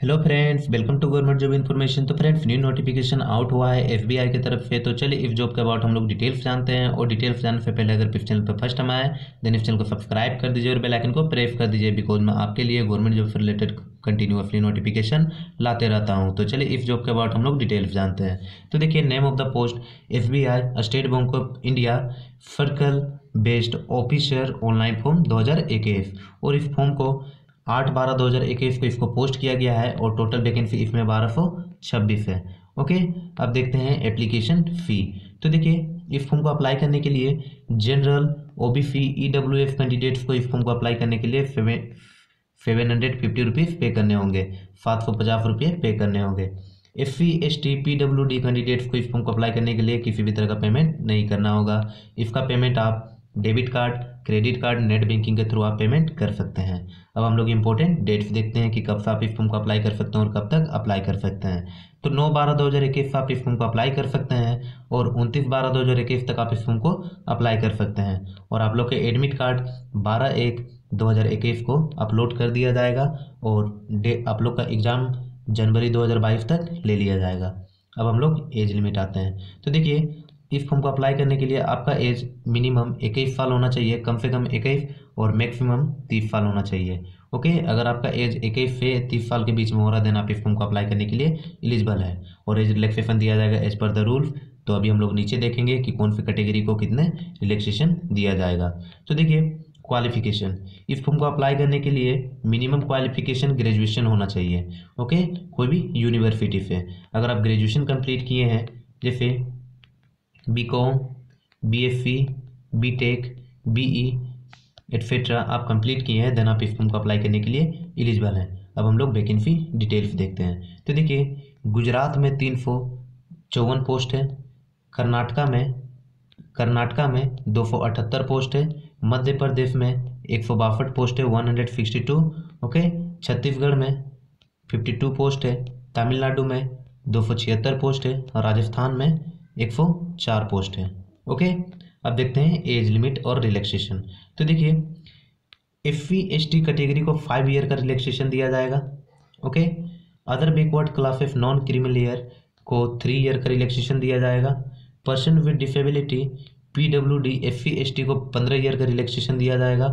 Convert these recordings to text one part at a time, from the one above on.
Hello friends welcome to government job information तो friends new notification out हुआ है FBI की तरफ़ से। तो चलिए इस जॉब के अबाउट हम लोग डिटेल्स जानते हैं और डिटेल्स जानने से पहले अगर इस चैनल पर फ़र्स्ट टाइम आए देन इस चैनल को सब्सक्राइब कर दीजिए और बेल आइकन को प्रेस कर दीजिए। बिकॉज़ मैं आपके लिए गवर्नमेंट जॉब से रिलेटेड कंटिन्यूसली नोटिफिकेशन लाते रहता हूँ। तो चलिए इस जॉब के अबाउट हम लोग डिटेल्स जानते हैं। तो देखिए name of the post of State Bank of India circle based officer online form दो हज़ार इक्कीस। और इस फॉर्म को आठ बारह दो हज़ार इक्कीस को इसको पोस्ट किया गया है और टोटल वैकेंसी इसमें बारह सौ छब्बीस है। ओके अब देखते हैं एप्लीकेशन फ़ी तो देखिए, इस फॉर्म को अप्लाई करने के लिए general O B C E W F candidates को इस फॉर्म को अप्लाई करने के लिए seven seven hundred fifty rupees pay करने होंगे। सात सौ पचास रुपये पे करने होंगे। S C S T P W D candidates को इस फॉर्म को अप्लाई करने के लिए किसी भी तरह का पेमेंट नहीं करना होगा। इसका पेमेंट आप debit card, credit card, net banking के थ्रू आप पेमेंट कर सकते हैं। अब हम लोग इंपॉर्टेंट डेट्स देखते हैं कि कब से आप इस फॉर्म को अप्लाई कर सकते हैं और कब तक अप्लाई कर सकते हैं। तो नौ बारह दो हज़ार इक्कीस से आप इस फॉर्म को अप्लाई कर सकते हैं और उनतीस बारह दो हज़ार इक्कीस तक आप इस फॉर्म को अप्लाई कर सकते हैं। और आप लोग के एडमिट कार्ड बारह एक दो हज़ार इक्कीस को अपलोड कर दिया जाएगा और डे, आप लोग का एग्ज़ाम जनवरी दो हज़ार बाईस तक ले लिया जाएगा। अब हम लोग एज लिमिट आते हैं। तो देखिए इस फॉर्म को अप्लाई करने के लिए आपका एज मिनिमम इक्कीस साल होना चाहिए, कम से कम इक्कीस और मैक्सिमम तीस साल होना चाहिए। ओके? अगर आपका एज इक्कीस से तीस साल के बीच में हो रहा है देन आप इस फॉर्म को अप्लाई करने के लिए एलिजिबल है। और एज रिलैक्सेशन दिया जाएगा एज पर द रूल्स तो अभी हम लोग नीचे देखेंगे कि कौन सी कैटेगरी को कितने रिलैक्सेशन दिया जाएगा। तो देखिए क्वालिफिकेशन इस फॉर्म को अप्लाई करने के लिए मिनिमम क्वालिफिकेशन ग्रेजुएशन होना चाहिए। ओके? कोई भी यूनिवर्सिटी से। अगर आप ग्रेजुएशन कंप्लीट किए हैं, जैसे B Com B S C B Tech B E etcetera आप कंप्लीट किए हैं देन आप इस फॉर्म को अप्लाई करने के लिए एलिजिबल हैं। अब हम लोग वैकेंसी डिटेल्स देखते हैं। तो देखिए, गुजरात में तीन सौ चौवन पोस्ट है, कर्नाटका में कर्नाटका में दो सौ अठहत्तर पोस्ट है, मध्य प्रदेश में एक सौ बासठ पोस्ट है one hundred sixty two okay Chhattisgarh में फिफ्टी टू पोस्ट है, तमिलनाडु में दो सौ छिहत्तर पोस्ट है, और राजस्थान में एक सौ चार पोस्ट है। ओके अब देखते हैं एज लिमिट और रिलैक्सेशन तो देखिए F V S T category को फाइव ईयर का रिलैक्सेशन दिया जाएगा। Okay other backward classes non criminal year को थ्री ईयर का रिलैक्सेशन दिया जाएगा। Person with disability P W D F C S T को पंद्रह ईयर का रिलैक्सेशन दिया जाएगा।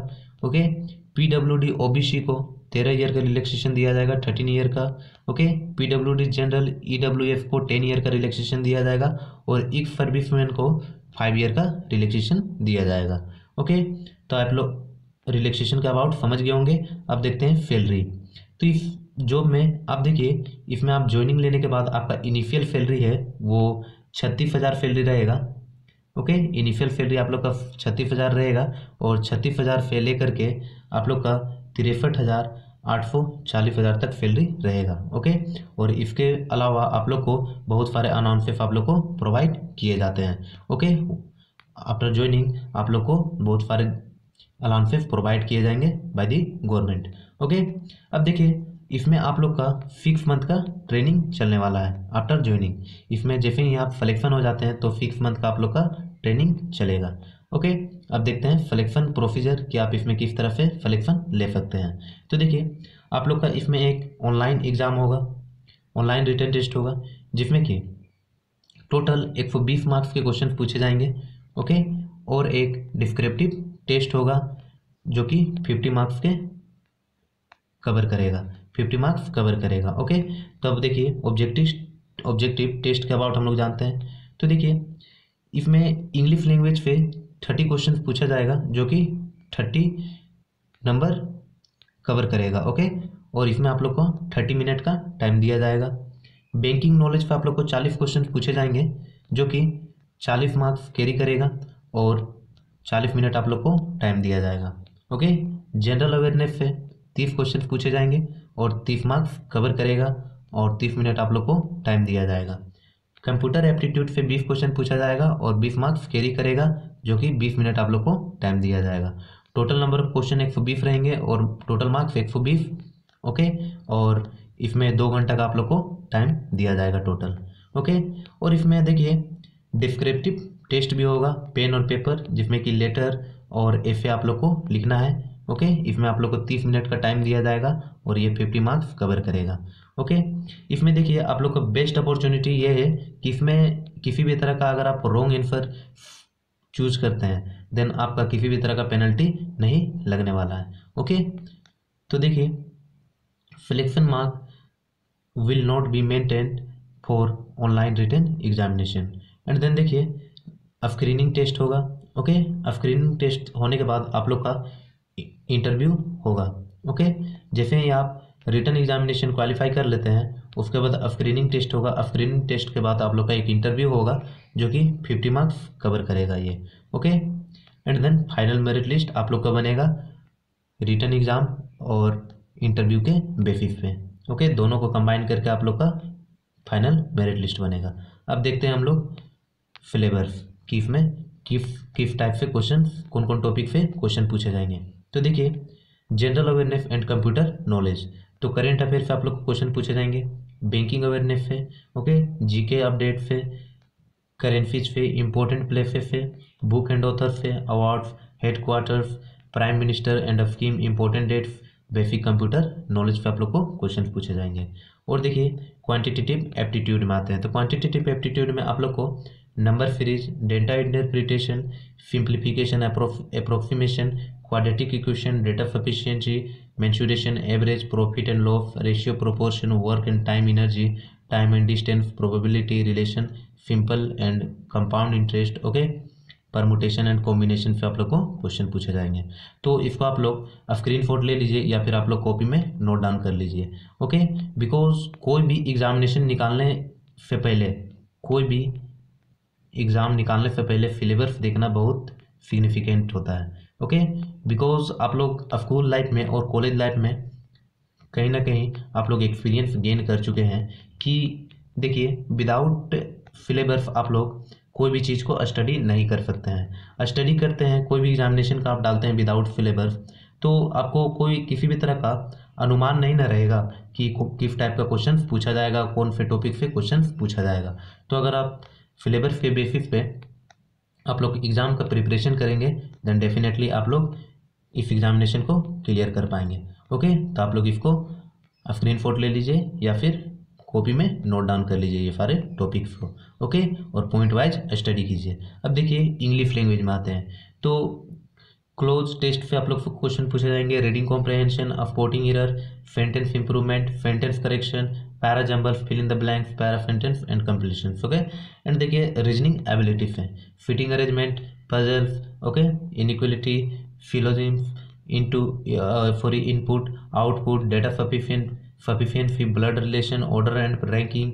Okay P W D O B C को तेरह ईयर का रिलैक्सेशन दिया जाएगा थर्टीन ईयर का okay P W D general E W F को टेन ईयर का रिलैक्सेशन दिया जाएगा और एक सर्विसमैन को फाइव ईयर का रिलैक्सेशन दिया जाएगा ओके तो आप लोग रिलैक्सेशन का अबाउट समझ गए होंगे। अब देखते हैं सैलरी तो इस जॉब में आप देखिए इसमें आप ज्वाइनिंग लेने के बाद आपका इनिशियल सैलरी है, वो छत्तीस हज़ार सैलरी रहेगा ओके इनिशियल सैलरी आप लोग का छत्तीस हज़ार रहेगा और छत्तीस हज़ार से लेकर के आप लोग का तिरसठ हज़ार आठ सौ चालीस हज़ार तक सैलरी रहेगा, ओके? और इसके अलावा आप लोग को बहुत सारे अनाउंसेस आप लोग को प्रोवाइड किए जाते हैं, ओके? आफ्टर ज्वाइनिंग आप लोग को बहुत सारे अलाउंसेस प्रोवाइड किए जाएँगे बाय दी गवर्नमेंट ओके? अब देखिए, इसमें आप लोग का सिक्स मंथ का ट्रेनिंग चलने वाला है आफ्टर ज्वाइनिंग इसमें जैसे ही आप सलेक्शन हो जाते हैं तो सिक्स मंथ का आप लोग का ट्रेनिंग चलेगा, ओके? अब देखते हैं सिलेक्शन प्रोसीजर कि आप इसमें किस तरह से सिलेक्शन ले सकते हैं। तो देखिए, आप लोग का इसमें एक ऑनलाइन एग्ज़ाम होगा ऑनलाइन रिटर्न टेस्ट होगा, जिसमें कि टोटल 120 मार्क्स के क्वेश्चन पूछे जाएँगे ओके और एक डिस्क्रिप्टिव टेस्ट होगा, जो कि 50 मार्क्स के कवर करेगा 50 मार्क्स कवर करेगा ओके तो अब देखिए ऑब्जेक्टिव ऑब्जेक्टिव टेस्ट के अबाउट हम लोग जानते हैं। तो देखिए, इसमें इंग्लिश लैंग्वेज पे थर्टी क्वेश्चन पूछा जाएगा, जो कि थर्टी नंबर कवर करेगा, ओके? और इसमें आप लोग को थर्टी मिनट का टाइम दिया जाएगा। बैंकिंग नॉलेज पे आप लोग को चालीस क्वेश्चन पूछे जाएँगे, जो कि चालीस मार्क्स कैरी करेगा और चालीस मिनट आप लोग को टाइम दिया जाएगा, ओके? जनरल अवेयरनेस से तीस क्वेश्चन पूछे जाएँगे और तीस मार्क्स कवर करेगा और तीस मिनट आप लोग को टाइम दिया जाएगा। कंप्यूटर एप्टीट्यूड से बीस क्वेश्चन पूछा जाएगा और बीस मार्क्स कैरी करेगा जो कि बीस मिनट आप लोग को टाइम दिया जाएगा। टोटल नंबर ऑफ़ क्वेश्चन एक सौ बीस रहेंगे और टोटल मार्क्स एक सौ बीस ओके और इसमें दो घंटा का आप लोग को टाइम दिया जाएगा टोटल ओके और इसमें देखिए डिस्क्रिप्टिव टेस्ट भी होगा पेन और पेपर जिसमें कि लेटर और ऐसे आप लोग को लिखना है ओके इसमें आप लोग को तीस मिनट का टाइम दिया जाएगा और ये फिफ्टी मार्क्स कवर करेगा ओके इसमें देखिए, आप लोग को बेस्ट अपॉर्चुनिटी ये है कि इसमें किसी भी तरह का अगर आप रॉन्ग आंसर चूज़ करते हैं देन आपका किसी भी तरह का पेनल्टी नहीं लगने वाला है। ओके तो देखिए selection mark will not be maintain for online written examination and then देखिए स्क्रीनिंग टेस्ट होगा। ओके स्क्रीनिंग टेस्ट होने के बाद आप लोग का इंटरव्यू होगा। ओके जैसे ही आप रिटर्न एग्जामिनेशन क्वालिफाई कर लेते हैं उसके बाद स्क्रीनिंग टेस्ट होगा। स्क्रीनिंग टेस्ट के बाद आप लोग का एक इंटरव्यू होगा, जो कि फिफ्टी मार्क्स कवर करेगा ये। Okay and then final merit list आप लोग का बनेगा रिटर्न एग्ज़ाम और इंटरव्यू के बेसिस पे। ओके दोनों को कंबाइन करके आप लोग का फाइनल मेरिट लिस्ट बनेगा। अब देखते हैं हम लोग फ्लेवर्स किसमें किस किस टाइप से क्वेश्चन कौन कौन टॉपिक से क्वेश्चन पूछे जाएँगे। तो देखिए general awareness and computer knowledge तो करेंट अफेयर से आप लोग को क्वेश्चन पूछे जाएँगे। बैंकिंग अवेयरनेस से ओके जीके अपडेट से करेंसीज से इम्पोर्टेंट प्लेसेस से बुक एंड ऑथर से awards headquarters prime minister and scheme important dates basic computer knowledge पे आप लोग को क्वेश्चन पूछे जाएँगे। और देखिए क्वांटिटेटिव एप्टीट्यूड में आते हैं। तो क्वांटिटेटिव एप्टीट्यूड में आप लोग को number series data interpretation simplification approximation quadratic equation data sufficiency mensuration, average, profit and loss, ratio, proportion, work and time, energy, time and distance, probability, relation, simple and compound interest, okay? Permutation and combination से आप लोग को question पूछे जाएँगे। तो इसको आप लोग स्क्रीन शॉट ले लीजिए या फिर आप लोग कॉपी में नोट डाउन कर लीजिए ओके बिकॉज़ कोई भी एग्जामिनेशन निकालने से पहले कोई भी एग्ज़ाम निकालने से पहले सिलेबस देखना बहुत सिग्निफिकेंट होता है, ओके? बिकॉज़ आप लोग स्कूल लाइफ में और कॉलेज लाइफ में कहीं ना कहीं आप लोग एक्सपीरियंस गेन कर चुके हैं कि देखिए विदाउट सिलेबस आप लोग कोई भी चीज़ को स्टडी नहीं कर सकते हैं। स्टडी करते हैं, कोई भी एग्जामिनेशन का आप डालते हैं विदाउट सिलेबस तो आपको कोई किसी भी तरह का अनुमान नहीं ना रहेगा कि किस टाइप का क्वेश्चन पूछा जाएगा, कौन से टॉपिक से क्वेश्चन पूछा जाएगा। तो अगर आप सिलेबस के बेसिस पे आप लोग एग्ज़ाम का प्रिपरेशन करेंगे देन डेफिनेटली आप लोग इस एग्जामिनेशन को क्लियर कर पाएँगे। ओके तो आप लोग इसको स्क्रीन फोट ले लीजिए या फिर कॉपी में नोट डाउन कर लीजिए ये सारे टॉपिक्स को। ओके और पॉइंट वाइज स्टडी कीजिए। अब देखिए इंग्लिश लैंग्वेज में आते हैं। तो क्लोज टेस्ट पे आप लोग क्वेश्चन पूछे जाएँगे। Reading comprehension spotting error sentence improvement sentence correction para jumble fill in the blank para sentence and completion okay and देखिए रीजनिंग एबिलिटीज हैं। Seating arrangement puzzles okay inequality syllogisms into for input output data sufficient sufficient blood relation order and ranking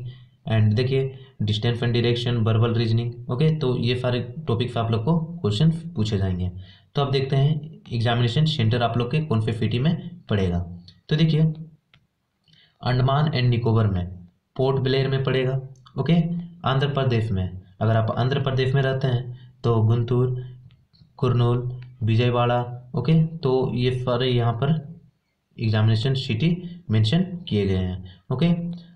and देखिए distance and direction verbal reasoning okay तो ये सारे topics आप लोग को question पूछे जाएँगे। तो अब देखते हैं एग्जामिनेशन सेंटर आप लोग के कौन से सिटी में पड़ेगा। तो देखिए अंडमान एंड निकोबर में। पोर्ट ब्लेयर में पड़ेगा, ओके? आंध्र प्रदेश में। अगर आप आंध्र प्रदेश में रहते हैं तो गुंतूर कुरनूल, विजयवाड़ा, ओके? तो ये सारे यहाँ पर एग्जामिनेशन सिटी मेंशन किए गए हैं, ओके?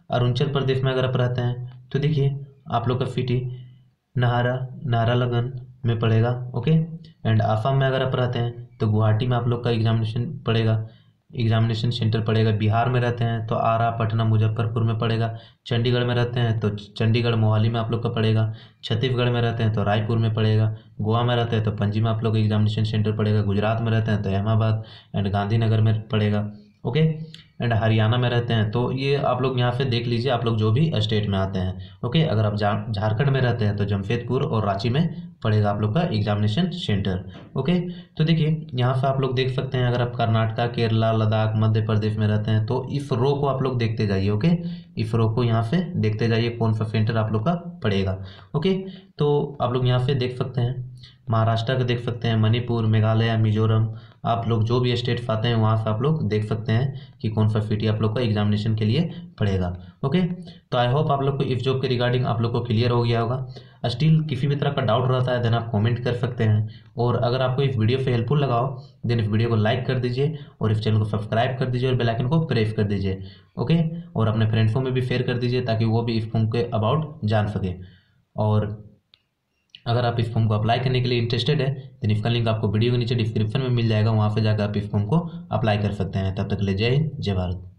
अरुणाचल प्रदेश में अगर आप रहते हैं तो देखिए, आप लोग का सिटी नहारा लगन में पड़ेगा, ओके? एंड आसाम में अगर आप रहते हैं तो गुवाहाटी में आप लोग का एग्जामिनेशन पड़ेगा। एग्जामिनेशन सेंटर पड़ेगा। बिहार में रहते हैं तो आरा, पटना, मुजफ्फरपुर में पड़ेगा। चंडीगढ़ में रहते हैं तो चंडीगढ़, मोहाली में आप लोग का पड़ेगा। छत्तीसगढ़ में रहते हैं तो रायपुर में पड़ेगा। गोवा में रहते हैं तो पणजी में आप लोग का एग्जामिनेशन सेंटर पड़ेगा। गुजरात में रहते हैं तो अहमदाबाद एंड गांधीनगर में पड़ेगा। ओके? एंड हरियाणा में रहते हैं तो ये आप लोग यहाँ से देख लीजिए, आप लोग जो भी स्टेट में आते हैं, ओके? अगर आप झारखंड में रहते हैं तो जमशेदपुर और रांची में पड़ेगा आप लोग का एग्जामिनेशन सेंटर, ओके? तो देखिए, यहाँ से आप लोग देख सकते हैं, अगर आप कर्नाटका, केरला, लद्दाख, मध्य प्रदेश में रहते हैं तो इस रो को आप लोग देखते जाइए, ओके? इस रो को यहाँ से देखते जाइए, कौन सा सेंटर आप लोग का पड़ेगा, ओके? तो आप लोग यहाँ से देख सकते हैं महाराष्ट्र का देख सकते हैं, मणिपुर, मेघालय, मिजोरम। आप लोग जो भी स्टेट्स आते हैं, वहाँ से आप लोग देख सकते हैं कि कौन सा फिटी आप लोग का एग्जामिनेशन के लिए पड़ेगा। ओके तो आई होप आप लोग को इस जॉब के रिगार्डिंग आप लोग को क्लियर हो गया होगा। स्टिल किसी भी तरह का डाउट रहता है देन आप कमेंट कर सकते हैं। और अगर आपको इस वीडियो से हेल्पफुल लगाओ देन इस वीडियो को लाइक कर दीजिए और इस चैनल को सब्सक्राइब कर दीजिए और बेलाइकन को प्रेस कर दीजिए। ओके और अपने फ्रेंड्सों में भी शेयर कर दीजिए ताकि वो भी इस फ़ोन के अबाउट जान सके। और अगर आप इस फॉर्म को अप्लाई करने के लिए इंटरेस्टेड है तो इसका लिंक आपको वीडियो के नीचे डिस्क्रिप्शन में मिल जाएगा, वहाँ पर जाकर आप इस फॉर्म को अप्लाई कर सकते हैं। तब तक ले जय हिंद, जय भारत।